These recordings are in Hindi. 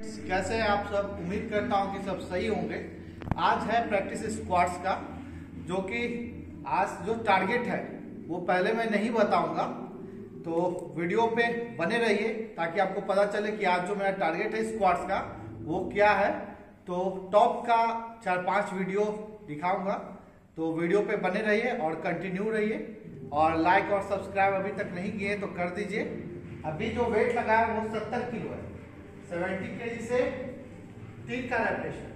कैसे आप सब, उम्मीद करता हूँ कि सब सही होंगे। आज है प्रैक्टिस स्क्वाड्स का, जो कि आज जो टारगेट है, वो पहले मैं नहीं बताऊँगा। तो वीडियो पे बने रहिए, ताकि आपको पता चले कि आज जो मेरा टारगेट है स्क्वाड्स का, वो क्या है। तो टॉप का चार पाँच वीडियो दिखाऊँगा। तो वीडियो पे बने रहिए और कंटिन्यू रहिए। और लाइक और सब्सक्राइब अभी तक नहीं किए तो कर दीजिए। अभी जो वेट लगाया वो सत्तर किलो है। सेवेंटी के जी से तीन का रेपटेशन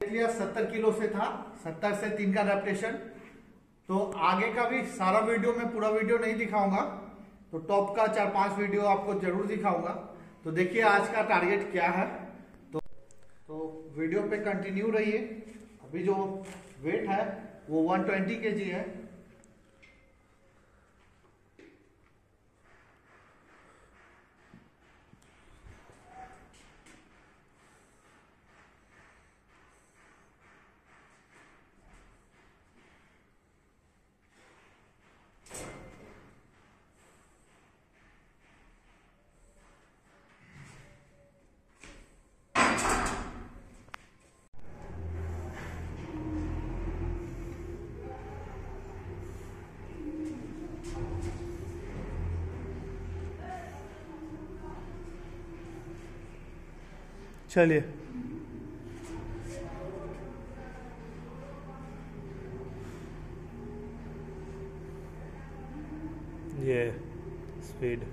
लिया सत्तर किलो से था, सत्तर से तीन का रेपटेशन तो आगे का भी सारा वीडियो में पूरा वीडियो नहीं दिखाऊँगा। तो टॉप का चार पाँच वीडियो आपको ज़रूर दिखाऊँगा। तो देखिए आज का टारगेट क्या है। तो तो वीडियो पे कंटिन्यू रहिए। अभी जो वेट है, वो 120 केजी है। चलिए ये स्पीड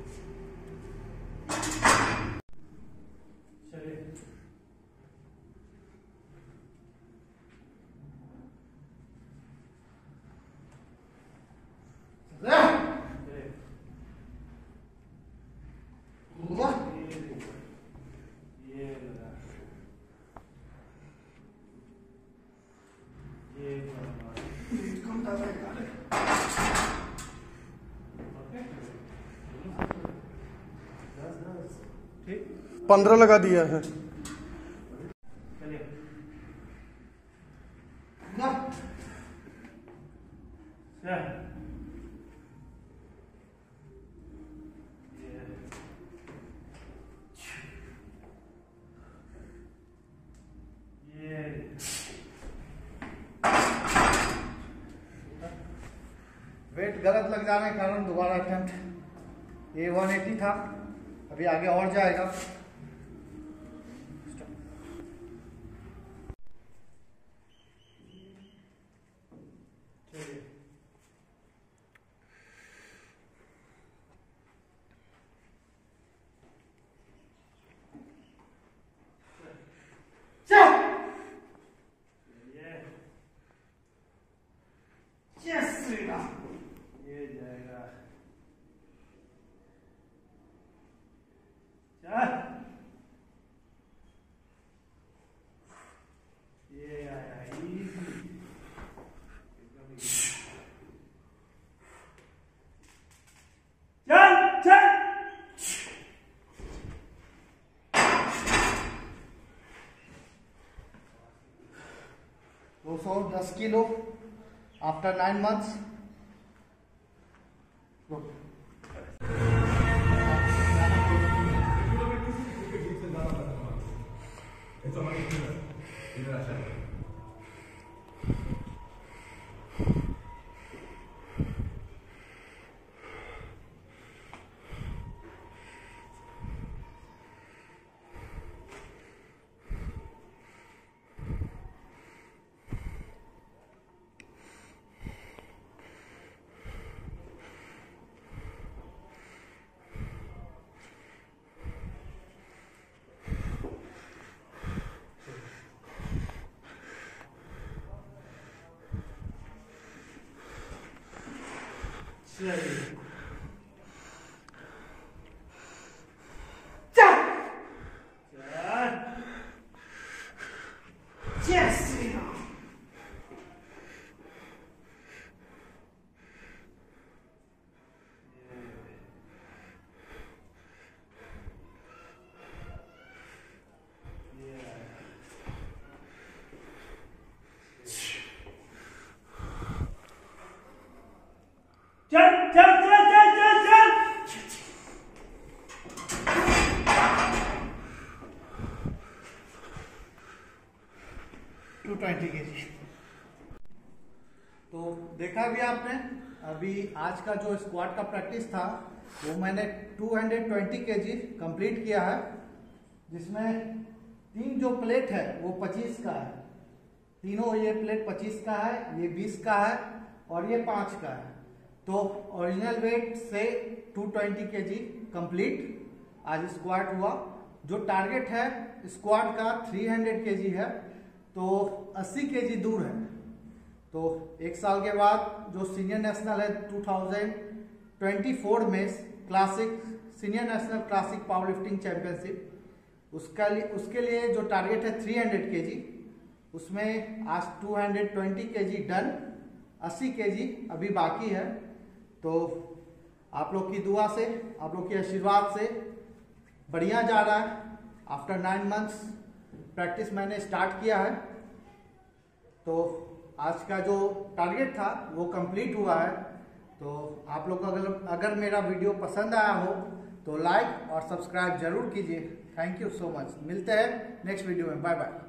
पंद्रह लगा दिया है। वेट गलत लग जाने के कारण दोबारा अटेम्प्ट। ये 180 था। अभी आगे और जाएगा। दस kilo after nine months 现是。two twenty K G. तो देखा भी आपने, अभी आज का जो स्क्वाड का प्रैक्टिस था, वो मैंने 220 केजी कंप्लीट किया है, जिसमें तीन जो प्लेट है, वो 25 का है। तीनों ये प्लेट 25 का है, ये 20 का है, और ये 5 का है। तो ओरिजिनल वेट से 220 केजी कंप्लीट आज स्क्वाड हुआ। जो टारगेट है स्क्वाड का 300 केजी है। तो 80 केजी दूर है। तो एक साल के बाद जो सीनियर नेशनल है 2024 में classic senior national classic powerlifting championship उसका लिए, उसके लिए जो टारगेट है 300 केजी, उसमें आज 220 केजी डन 80 केजी अभी बाकी है। तो आप लोग की दुआ से, आप लोग के आशीर्वाद से बढ़िया जा रहा है। आफ्टर नाइन मंथ्स प्रैक्टिस मैंने स्टार्ट किया है। तो आज का जो टारगेट था, वो कंप्लीट हुआ है। तो आप लोग अगर अगर मेरा वीडियो पसंद आया हो तो लाइक और सब्सक्राइब ज़रूर कीजिए। थैंक यू सो मच मिलते हैं नेक्स्ट वीडियो में। Bye bye